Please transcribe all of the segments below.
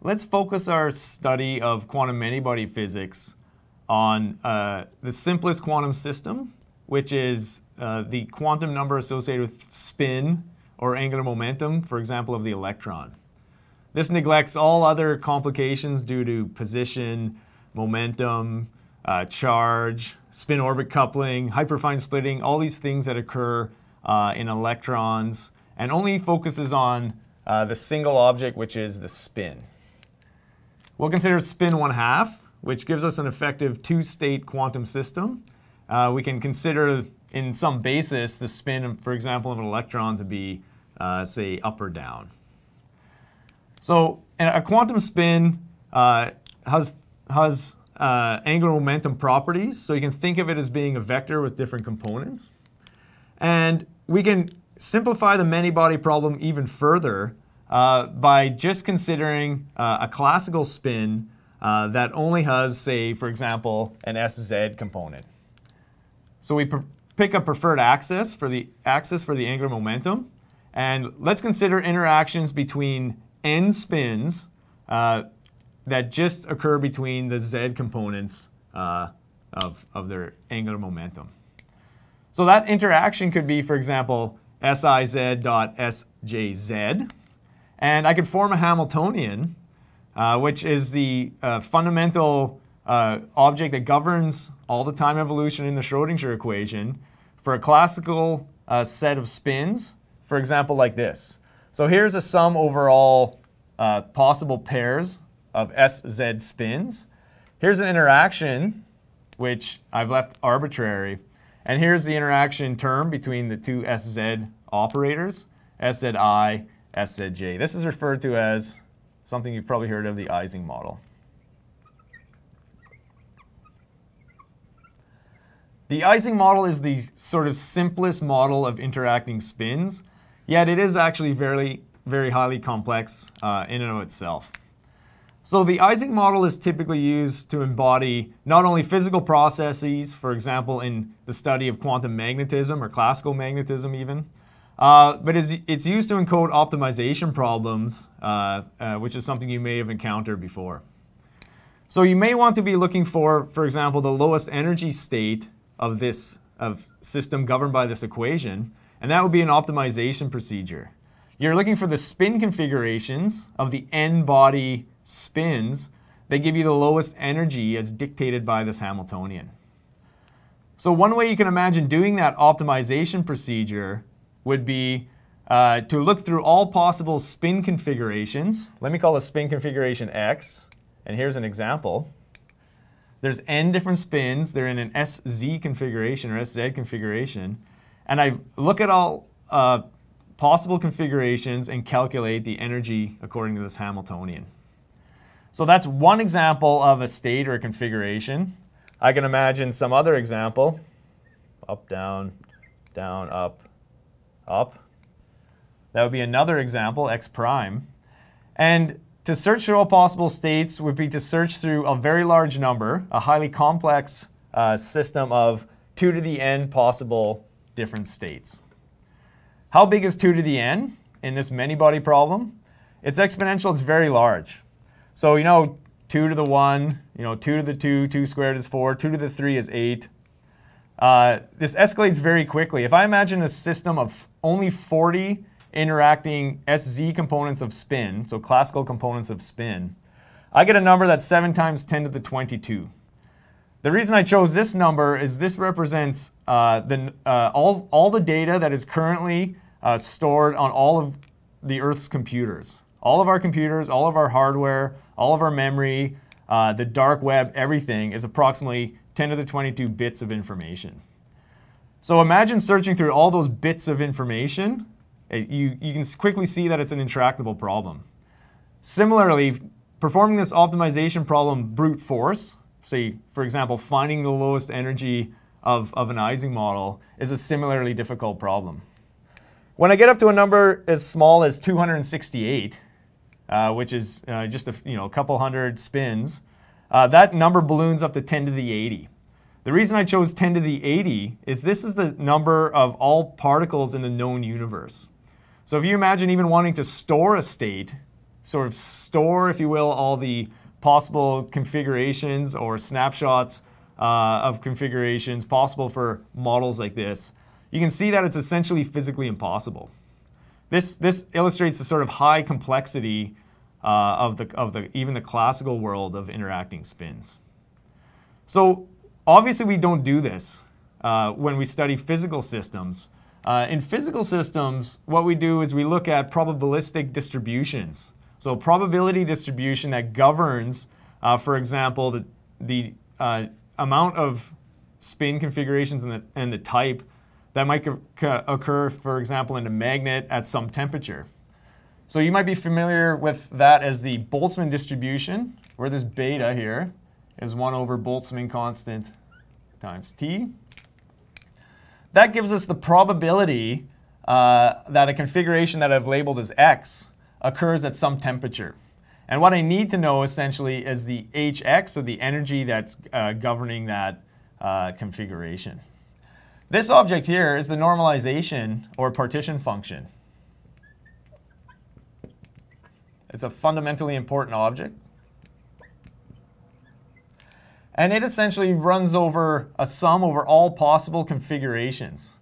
let's focus our study of quantum many-body physics on uh, the simplest quantum system, which is uh, the quantum number associated with spin or angular momentum, for example, of the electron. This neglects all other complications due to position, momentum, uh, charge, spin orbit coupling, hyperfine splitting, all these things that occur uh, in electrons, and only focuses on uh, the single object, which is the spin. We'll consider spin 1 half, which gives us an effective two-state quantum system. Uh, we can consider in some basis the spin, for example, of an electron to be, uh, say, up or down. So a quantum spin uh, has, has uh, angular momentum properties, so you can think of it as being a vector with different components. And we can simplify the many-body problem even further uh, by just considering uh, a classical spin uh, that only has, say, for example, an SZ component. So we pick a preferred axis for the axis for the angular momentum, and let's consider interactions between n spins uh, that just occur between the z components uh, of, of their angular momentum. So that interaction could be, for example, Siz dot Sjz. And I could form a Hamiltonian, uh, which is the uh, fundamental uh, object that governs all the time evolution in the Schrodinger equation for a classical uh, set of spins, for example, like this. So here's a sum over all uh, possible pairs of Sz spins. Here's an interaction, which I've left arbitrary. And here's the interaction term between the two Sz operators, Szi, Szj. This is referred to as something you've probably heard of, the Ising model. The Ising model is the sort of simplest model of interacting spins, yet it is actually very, very highly complex uh, in and of itself. So the Ising model is typically used to embody not only physical processes, for example, in the study of quantum magnetism or classical magnetism even, uh, but it's, it's, used to encode optimization problems, uh, uh, which is something you may have encountered before. So you may want to be looking for, for example, the lowest energy state of this of system governed by this equation, and that would be an optimization procedure. You're looking for the spin configurations of the n-body spins that give you the lowest energy as dictated by this Hamiltonian. So one way you can imagine doing that optimization procedure would be uh, to look through all possible spin configurations. Let me call the spin configuration X, and here's an example. There's n different spins. They're in an SZ configuration or SZ configuration. And I look at all uh, possible configurations and calculate the energy according to this Hamiltonian. So that's one example of a state or a configuration. I can imagine some other example, up, down, down, up, up. That would be another example, x prime. And to search through all possible states would be to search through a very large number, a highly complex uh, system of 2 to the n possible different states. How big is 2 to the n in this many-body problem? It's exponential, it's very large. So you know 2 to the 1, you know 2 to the 2, 2 squared is 4, 2 to the 3 is 8, uh, this escalates very quickly. If I imagine a system of only 40 interacting SZ components of spin, so classical components of spin, I get a number that's 7 times 10 to the 22. The reason I chose this number is this represents uh, the, uh, all, all the data that is currently uh, stored on all of the Earth's computers. All of our computers, all of our hardware, all of our memory, uh, the dark web, everything is approximately 10 to the 22 bits of information. So imagine searching through all those bits of information. You, you can quickly see that it's an intractable problem. Similarly, performing this optimization problem brute force, say, for example, finding the lowest energy of, of an Ising model, is a similarly difficult problem. When I get up to a number as small as 268, uh, which is uh, just a, you know, a couple hundred spins, uh, that number balloons up to 10 to the 80. The reason I chose 10 to the 80 is this is the number of all particles in the known universe. So if you imagine even wanting to store a state, sort of store, if you will, all the possible configurations or snapshots uh, of configurations possible for models like this, you can see that it's essentially physically impossible. This, this illustrates the sort of high complexity uh, of, the, of the, even the classical world of interacting spins. So obviously we don't do this uh, when we study physical systems. Uh, in physical systems, what we do is we look at probabilistic distributions. So probability distribution that governs, uh, for example, the, the uh, amount of spin configurations and the, and the type that might occur, for example, in a magnet at some temperature. So you might be familiar with that as the Boltzmann distribution, where this beta here is 1 over Boltzmann constant times t. That gives us the probability uh, that a configuration that I've labeled as x occurs at some temperature. And what I need to know essentially is the hx, so the energy that's uh, governing that uh, configuration. This object here is the normalization or partition function. It's a fundamentally important object. And it essentially runs over a sum over all possible configurations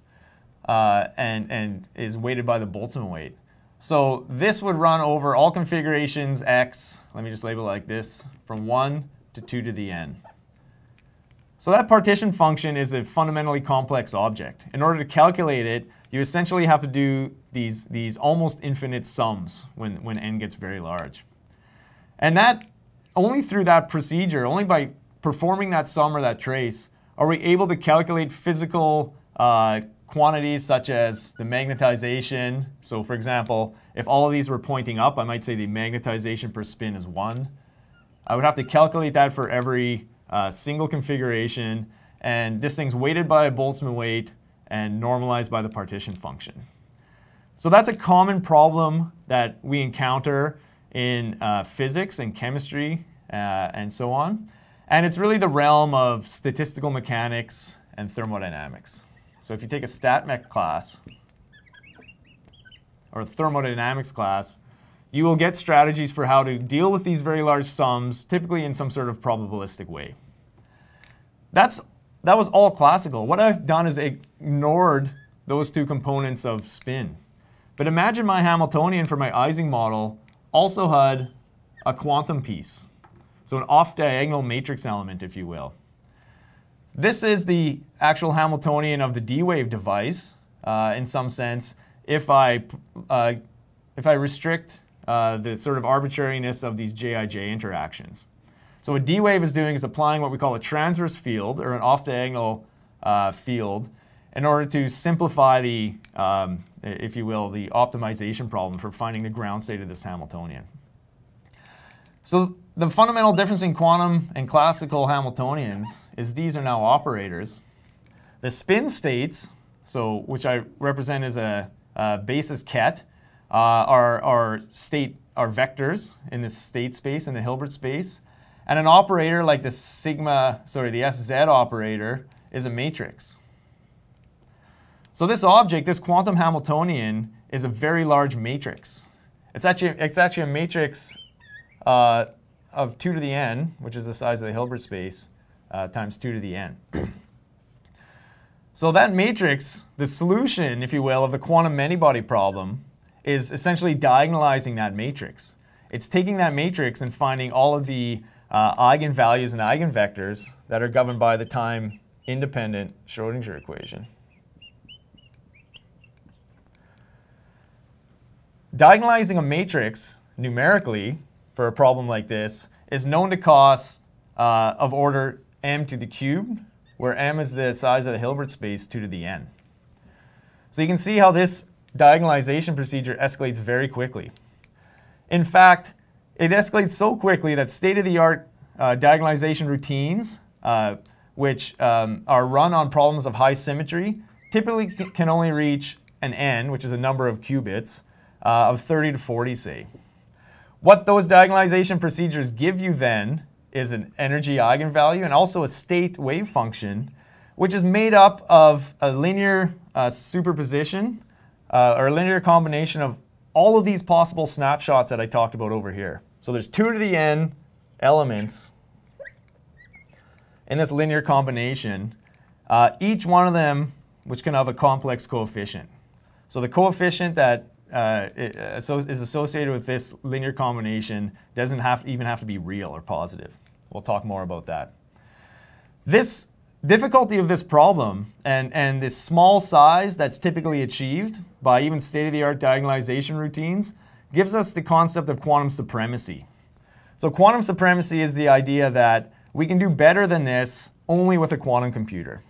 uh, and, and is weighted by the Boltzmann weight. So this would run over all configurations x, let me just label it like this, from 1 to 2 to the n. So that partition function is a fundamentally complex object. In order to calculate it, you essentially have to do these, these almost infinite sums when, when n gets very large. And that, only through that procedure, only by performing that sum or that trace, are we able to calculate physical uh, quantities such as the magnetization. So for example, if all of these were pointing up, I might say the magnetization per spin is 1. I would have to calculate that for every uh, single configuration. And this thing's weighted by a Boltzmann weight and normalized by the partition function. So that's a common problem that we encounter in uh, physics and chemistry uh, and so on. And it's really the realm of statistical mechanics and thermodynamics. So if you take a StatMech class or a thermodynamics class, you will get strategies for how to deal with these very large sums, typically in some sort of probabilistic way. That's, that was all classical. What I've done is ignored those two components of spin. But imagine my Hamiltonian for my Ising model also had a quantum piece. So an off-diagonal matrix element, if you will. This is the actual Hamiltonian of the D-wave device, uh, in some sense, if I, uh, if I restrict uh, the sort of arbitrariness of these Jij interactions. So what D-wave is doing is applying what we call a transverse field, or an off-diagonal uh, field, in order to simplify the, um, if you will, the optimization problem for finding the ground state of this Hamiltonian. So the fundamental difference between quantum and classical Hamiltonians is these are now operators. The spin states, so which I represent as a, a basis ket, uh, are, are state are vectors in this state space in the Hilbert space, and an operator like the sigma, sorry, the SZ operator is a matrix. So this object, this quantum Hamiltonian, is a very large matrix. It's actually, it's actually a matrix uh, of 2 to the n, which is the size of the Hilbert space, uh, times 2 to the n. so that matrix, the solution, if you will, of the quantum many-body problem is essentially diagonalizing that matrix. It's taking that matrix and finding all of the uh, eigenvalues and eigenvectors that are governed by the time-independent Schrodinger equation. Diagonalizing a matrix numerically for a problem like this is known to cost uh, of order m to the cube, where m is the size of the Hilbert space 2 to the n. So you can see how this diagonalization procedure escalates very quickly. In fact, it escalates so quickly that state-of-the-art uh, diagonalization routines, uh, which um, are run on problems of high symmetry, typically can only reach an n, which is a number of qubits, uh, of 30 to 40, say. What those diagonalization procedures give you then is an energy eigenvalue and also a state wave function, which is made up of a linear uh, superposition uh, or a linear combination of all of these possible snapshots that I talked about over here. So there's 2 to the n elements in this linear combination, uh, each one of them which can have a complex coefficient. So the coefficient that uh, is associated with this linear combination doesn't have even have to be real or positive. We'll talk more about that. This difficulty of this problem and, and this small size that's typically achieved by even state-of-the-art diagonalization routines gives us the concept of quantum supremacy. So quantum supremacy is the idea that we can do better than this only with a quantum computer.